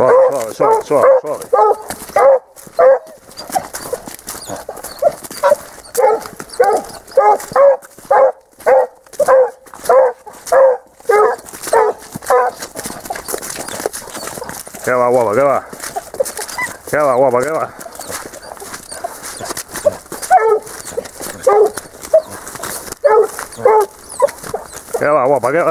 Suave, suave, suave, suave, suave. ¿Qué va, guapa? ¿Qué va? ¿Qué va, guapa? ¿Qué va? ¿Qué va, guapa? ¿Qué va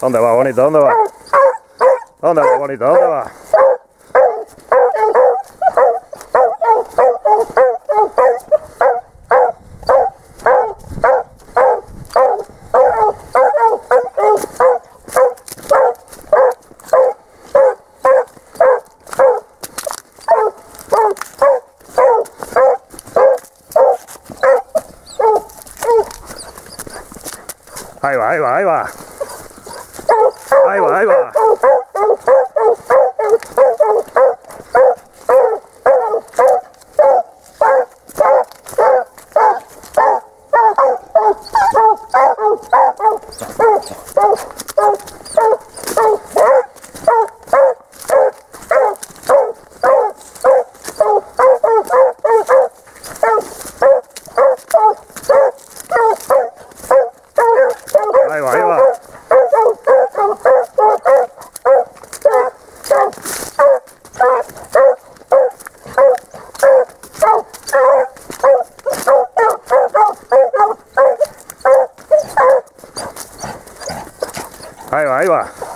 ¿Dónde va, bonito? ¿Dónde va? ¿Dónde va, bonito? ¿Dónde va? Ahí va, ahí va, わいわあいわ Ahí va, ahí va.